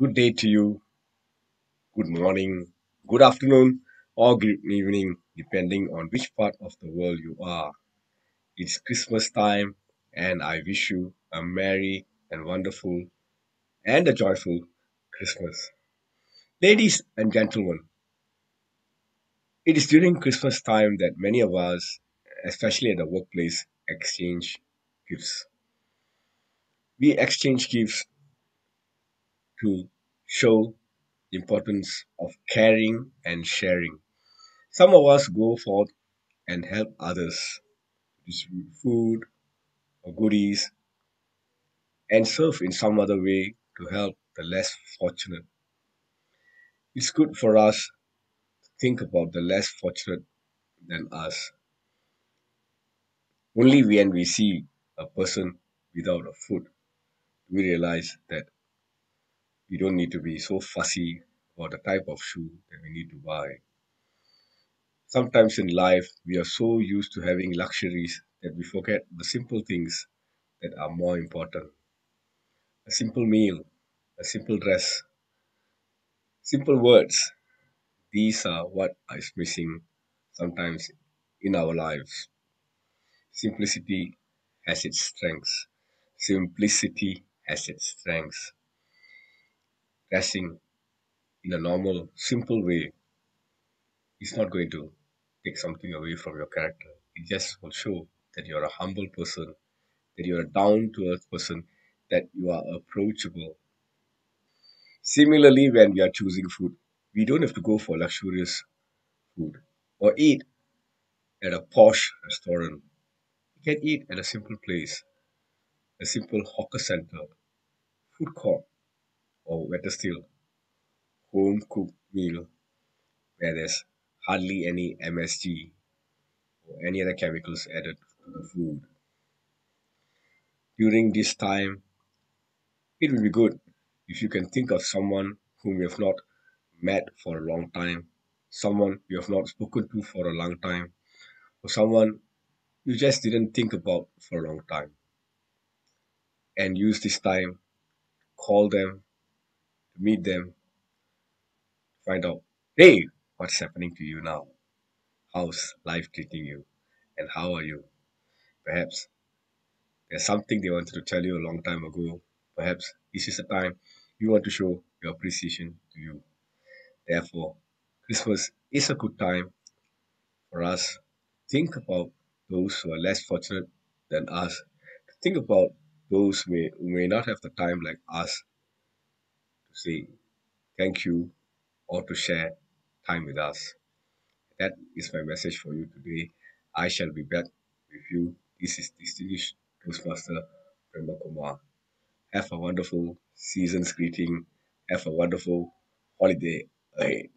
Good day to you, good morning, good afternoon, or good evening, depending on which part of the world you are. It's Christmas time, and I wish you a merry and wonderful and a joyful Christmas. Ladies and gentlemen, it is during Christmas time that many of us, especially at the workplace, exchange gifts. We exchange gifts to show the importance of caring and sharing. Some of us go forth and help others, distribute food or goodies, and serve in some other way to help the less fortunate. It's good for us to think about the less fortunate than us. Only when we see a person without a foot, we realize that we don't need to be so fussy about the type of shoe that we need to buy. Sometimes in life, we are so used to having luxuries that we forget the simple things that are more important. A simple meal, a simple dress, simple words. These are what is missing sometimes in our lives. Simplicity has its strengths. Simplicity has its strengths. Dressing in a normal, simple way is not going to take something away from your character. It just will show that you're a humble person, that you're a down to earth person, that you are approachable. Similarly, when we are choosing food, we don't have to go for luxurious food or eat at a posh restaurant. You can eat at a simple place, a simple hawker center, food court, or better still, home cooked meal where there's hardly any MSG or any other chemicals added to the food. During this time, it will be good if you can think of someone whom you have not met for a long time, someone you have not spoken to for a long time, or someone you just didn't think about for a long time, and use this time, call them, meet them, find out, hey, what's happening to you now? How's life treating you? And how are you? Perhaps there's something they wanted to tell you a long time ago. Perhaps this is a time you want to show your appreciation to you. Therefore, Christmas is a good time for us think about those who are less fortunate than us, think about those who may, who may not have the time like us to say thank you or to share time with us. That is my message for you today. I shall be back with you. This is Distinguished Toastmaster Prema Kumar. Have a wonderful season's greeting. Have a wonderful holiday ahead.